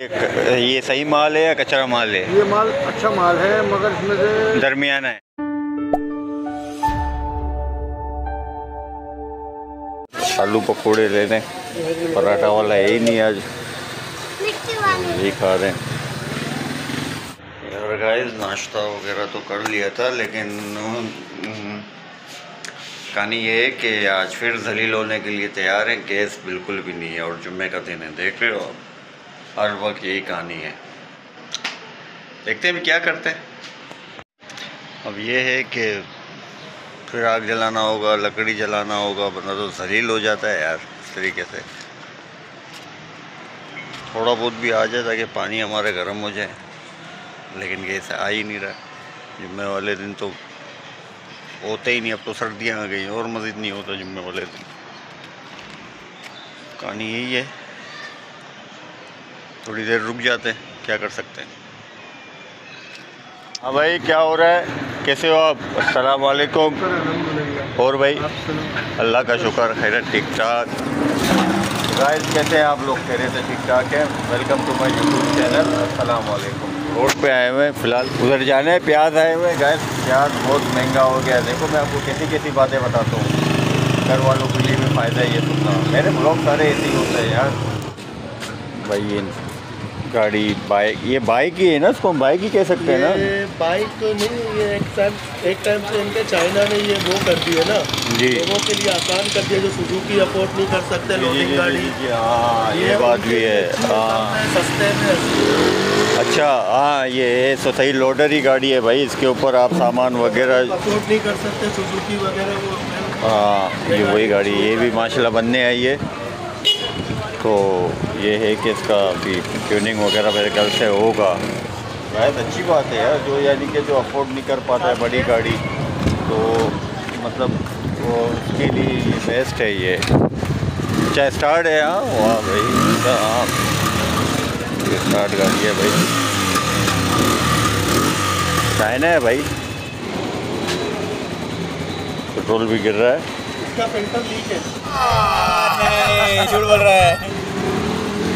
एक- ये सही माल है या कचरा माल है? ये माल अच्छा माल है मगर इसमें से दरमियाना है। आलू पकौड़े ले लें। पराठा वाला है ही नहीं आज। यही खा रहे हैं। यार गाइस नाश्ता वगैरह तो कर लिया था लेकिन कहानी ये है कि आज फिर जलील होने के लिए तैयार हैं। गैस बिल्कुल भी नहीं है और जुम्मे का दिन है। देख रहे हो आप? हर वक्त यही कहानी है। देखते हैं क्या करते हैं। अब ये है कि फिर आग जलाना होगा, लकड़ी जलाना होगा बंदा तो जलील हो जाता है यार इस तरीके से। थोड़ा बहुत भी आ जाए ताकि पानी हमारे गर्म हो जाए, लेकिन गैस आ ही नहीं रहा। जुम्मे वाले दिन तो होते ही नहीं, अब तो सर्दियाँ आ गई और मज़ीद नहीं होता जुम्मे वाले दिन। कहानी यही है। थोड़ी देर रुक जाते हैं, क्या कर सकते हैं? हाँ भाई, क्या हो रहा है? कैसे हो आप? अस्सलाम वालेकुम। और भाई, अल्लाह का शुक्र खैर ठीक ठाक गाइस कैसे हैं आप लोग? रहे थे ठीक ठाक हैं। Welcome to my YouTube channel अस्सलाम वालेकुम। रोड पे आए हुए हैं, फ़िलहाल। उधर जाने हैं, प्याज आए हुए हैं गाइस प्याज बहुत महँगा हो गया। देखो, मैं आपको कैसी कैसी बातें बताता हूँ। घर वालों के लिए भी फ़ायदा ये सुनना मेरे ब्लॉग सारे ऐसे ही होते हैं यार। भाई गाड़ी बाइक ये बाइक ही है ना उसको हम बाइक ही कह सकते हैं ना? ये बाइक तो नहीं ये एक टाइम एक टाइम से इनके चाइना ने ये वो कर दी है ना? जी। लोगों के लिए आसान कर दिया जो सुजुकी अफोर्ड नहीं कर सकते लोडिंग गाड़ी। हाँ ये बात भी है हाँ। सस्ते में अच्छा हाँ ये तो सही लोडर ही गाड़ी है भाई इसके ऊपर आप सामान वगैरह अफोर्ड नहीं कर सकते सुजुकी वगैरह वो हाँ ये वही गाड़ी ये भी माशाल्लाह बनने आई है। तो ये है कि इसका अभी ट्यूनिंग वगैरह मेरे ख्याल से होगा। शायद अच्छी बात है यार, जो यानी कि जो अफोर्ड नहीं कर पाता है बड़ी गाड़ी तो मतलब वो उसके लिए बेस्ट है ये। चाहे स्टार्ट है हाँ वाह भाई हाँ स्टार्ट गाड़ी है भाई। चाइना है भाई। पेट्रोल भी गिर रहा है। इसका फ़िल्टर लीक है। झूठ बोल रहा है।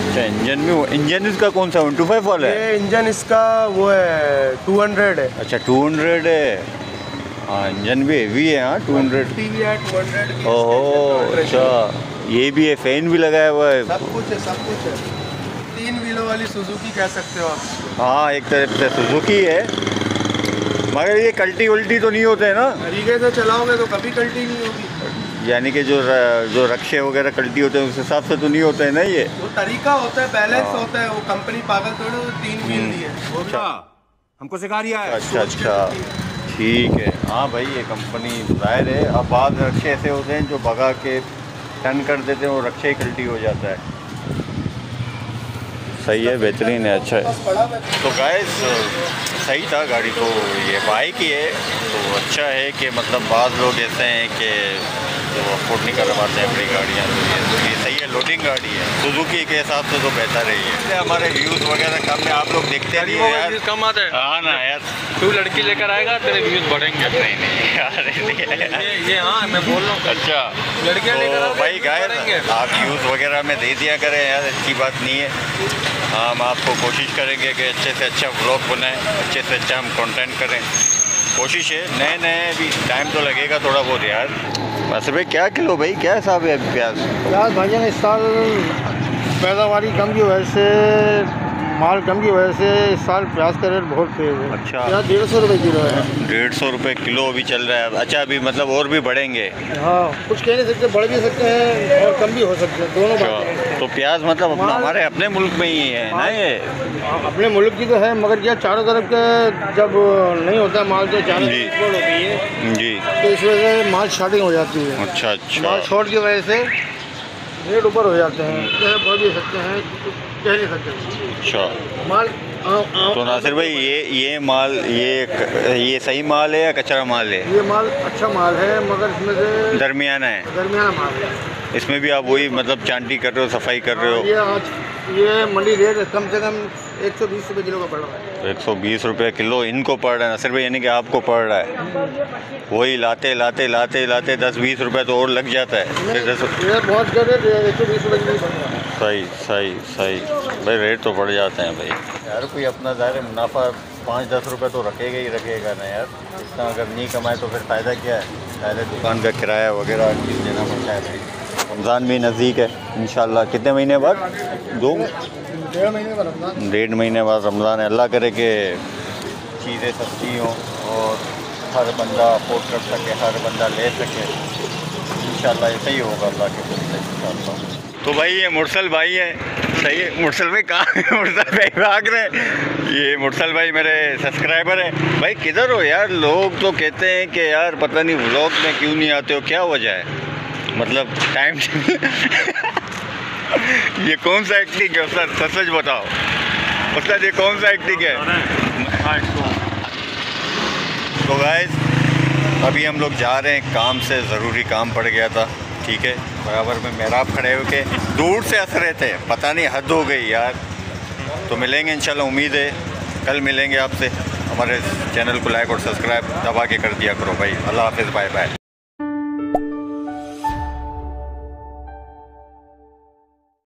अच्छा इंजन में इंजन इसका कौन सा वन टू फाइव वाला है? ये इंजन इसका वो है 200 है। अच्छा टू हंड्रेड है। हाँ इंजन भी हेवी है हाँ टू हंड्रेड टीवी है 200 ओहो अच्छा। ये भी है फ़ैन भी लगाया हुआ है। सब कुछ है सब कुछ है। तीन व्हीलों वाली सुजुकी कह सकते हो आप। हाँ एक तरफ़ से सुजुकी है। मगर ये कल्टी उल्टी तो नहीं होते हैं ना? तरीके से चलाओगे तो कभी गलती नहीं होगी। यानी कि जो र- जो रक्षे वगैरह कल्टी होते हैं उस हिसाब से तो नहीं होते हैं ना ये? वो तरीका होता है बैलेंस हाँ। होता है वो कंपनी पागल थोड़ी तीन व्हील दिए वो भी हमको सिखा रिया है। अच्छा अच्छा। ठीक है। हाँ भाई ये कंपनी ज़ाहिर है अब बाद रक्षे ऐसे होते हैं जो भगा के टन कर देते हैं वो रक्षा ही कल्टी हो जाता है। सही है बेहतरीन है अच्छा है। तो गाय सही था गाड़ी तो ये बाइक ही है। तो अच्छा है कि मतलब बाद लोग ऐसे हैं कि जो अफोर्ड नहीं कर पाते हैं अपनी गाड़ियाँ तो ये, तो ये सही है लोडिंग गाड़ी है। सुजुकी के हिसाब से तो बेहतर है ये। हमारे व्यूज़ वगैरह कम है आप लोग देखते नहीं हैं यार। कम आते हैं। हाँ ना यार। तू लड़की लेकर आएगा तेरे व्यूज़ बढ़ेंगे। नहीं नहीं यार ये ये हाँ मैं बोल रहा हूँ। अच्छा। लड़कियाँ लेकर तो भाई गाय आप यूज़ वगैरह में दे दिया करें यार अच्छी बात नहीं है। हम आपको कोशिश करेंगे कि अच्छे से अच्छा ब्लॉग बनाएँ अच्छे से अच्छा हम कंटेंट करें। कोशिश है, नए नए अभी टाइम तो लगेगा थोड़ा बहुत यार। बस भाई, क्या किलो भाई? क्या हिसाब है प्याज? प्याज भाई इस साल पैदावार कम की वजह से माल कम की वजह से इस साल प्याज का रेट बहुत तेज है। अच्छा। प्याज डेढ़ सौ रुपये किलो है। डेढ़ सौ रुपये किलो अभी चल रहा है। अच्छा अभी मतलब और भी बढ़ेंगे। हाँ कुछ कह नहीं सकते बढ़ भी सकते हैं और कम भी हो सकते हैं दोनों बातें हैं। अच्छा, तो प्याज मतलब अपना हमारे अपने मुल्क में ही है ना ये? हाँ, अपने मुल्क की तो है मगर क्या चारों तरफ़ के जब नहीं होता माल तो चारों जी। होती है। जी। तो इस वजह से माल शॉर्टिंग हो जाती है। अच्छा अच्छा। माल शॉर्ट की वजह से रेट ऊपर हो जाते हैं। कह भी सकते हैं कह नहीं सकते अच्छा। माल तो नासिर भाई ये ये माल ये ये सही माल है या कचरा माल है? ये माल अच्छा माल है मगर इसमें से दरमियाना है। दरमियाना माल है। इसमें भी आप वही मतलब चांटी कर रहे हो सफ़ाई कर रहे हो? ये आज ये मंडी रेट कम से कम एक सौ बीस रुपये किलो का पड़ रहा है। एक सौ बीस रुपये किलो इनको पड़ रहा है नासिर भाई यानी कि आपको पड़ रहा है। वही लाते लाते लाते लाते दस बीस रुपये तो और लग जाता है। फिर दस बहुत ज़्यादा एक सौ बीस रुपये किलो पड़ रहा है। सही सही सही। भाई रेट तो बढ़ जाते हैं भाई। यार कोई अपना ज़ाहिर मुनाफा पाँच दस रुपए तो रखेगा ही रखेगा ना यार। इतना अगर नहीं कमाए तो फिर फ़ायदा क्या है? पहले दुकान का किराया वगैरह चीज़ देना पड़ता है रमज़ान भी नज़दीक है इन कितने महीने बाद? दो? डेढ़ महीने बाद रमज़ान। है। अल्लाह करे कि चीज़ें सस्ती हों और हर बंदा अफोर्ड कर सके हर बंदा ले सके। इंशाल्लाह ऐसा ही होगा अल्लाह के तो भाई ये मुरसल भाई है। सही है मुरसल भाई कहाँ मुरसल भाई भाग रहे ये मुरसल भाई मेरे सब्सक्राइबर है। भाई किधर हो यार? लोग तो कहते हैं कि यार पता नहीं व्लॉग में क्यों नहीं आते हो, क्या वजह है? मतलब टाइम ये कौन सा एक्टिंग है? सर सच सच बताओ। उस्ताद ये कौन सा एक्टिंग है? तो गाइस अभी हम लोग जा रहे हैं, काम से, ज़रूरी काम पड़ गया था। ठीक है? बराबर में मेहराब खड़े होके दूर से हंस रहे थे। पता नहीं, हद हो गई यार। तो मिलेंगे इंशाल्लाह, उम्मीद है। कल मिलेंगे आपसे। हमारे चैनल को लाइक और सब्सक्राइब दबा के कर दिया करो भाई। अल्लाह हाफिज़ बाय बाय